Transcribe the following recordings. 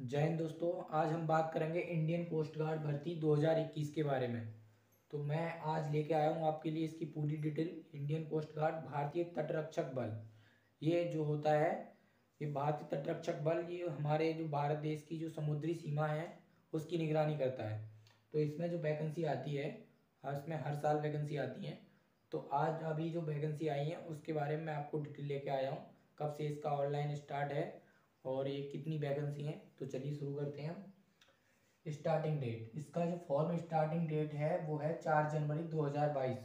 जय हिंद दोस्तों, आज हम बात करेंगे इंडियन कोस्ट गार्ड भर्ती 2021 के बारे में। तो मैं आज लेके आया हूँ आपके लिए इसकी पूरी डिटेल इंडियन कोस्ट गार्ड भारतीय तटरक्षक बल। ये जो होता है, ये भारतीय तटरक्षक बल, ये हमारे जो भारत देश की जो समुद्री सीमा है, उसकी निगरानी करता है। तो इसमें जो वैकेंसी आती है इसमें हर साल वैकेंसी आती है। तो आज अभी जो वैकेंसी आई है, उसके बारे में मैं आपको डिटेल लेके आया हूँ। कब से इसका ऑनलाइन स्टार्ट है और ये कितनी वैकेंसी हैं? तो चलिए शुरू करते हैं हम। स्टार्टिंग डेट इसका जो फॉर्म स्टार्टिंग डेट है, वो है चार जनवरी 2022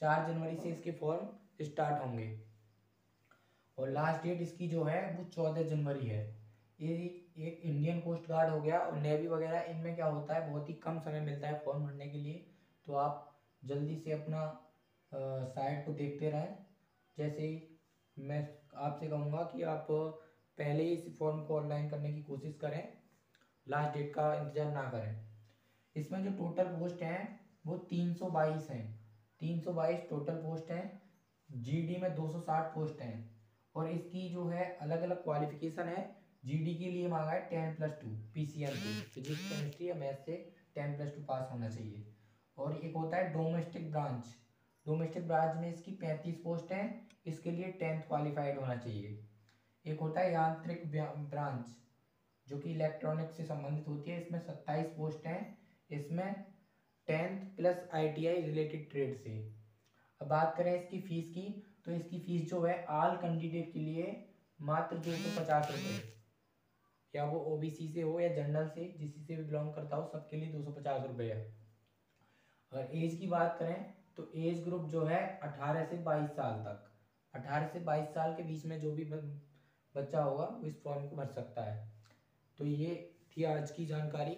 चार जनवरी से इसके फॉर्म स्टार्ट होंगे। और लास्ट डेट इसकी जो है, वो चौदह जनवरी है। ये एक इंडियन कोस्ट गार्ड हो गया और नेवी वगैरह, इनमें क्या होता है, बहुत ही कम समय मिलता है फॉर्म भरने के लिए। तो आप जल्दी से अपना साइट को देखते रहें। जैसे ही मैं आपसे कहूँगा कि आप पहले ही इस फॉर्म को ऑनलाइन करने की कोशिश करें। लास्ट डेट का इंतज़ार ना करें। इसमें जो टोटल पोस्ट हैं, वो तीन सौ बाईस हैं। तीन सौ बाईस टोटल पोस्ट हैं। जीडी में दो सौ साठ पोस्ट हैं। और इसकी जो है अलग अलग क्वालिफिकेशन है जीडी के लिए मांगा है ten plus two P C M physics chemistry या मैथ से टेन प्लस टू पास होना चाहिए। और एक होता है डोमेस्टिक ब्रांच डोमेस्टिक ब्रांच में इसकी पैंतीस पोस्ट हैं। इसके लिए टेंथ क्वालिफाइड होना चाहिए। एक होता है यांत्रिक ब्रांच, जो कि इलेक्ट्रॉनिक से संबंधित होती है। इसमें सत्ताईस पोस्ट हैं। इसमें tenth plus ITI related trade से अब बात करें इसकी फ़ीस की तो इसकी फ़ीस जो है आल कैंडिडेट के लिए मात्र दो सौ पचास रुपये या वो ओबीसी से हो या जनरल से, जिसी से भी बिलोंग करता हो, सबके लिए दो सौ पचास रुपये है। अगर एज की बात करें तो एज ग्रुप जो है, अठारह से बाईस साल तक। अठारह से बाईस साल के बीच में जो भी बच्चा होगा, वो इस फॉर्म को भर सकता है। तो ये थी आज की जानकारी।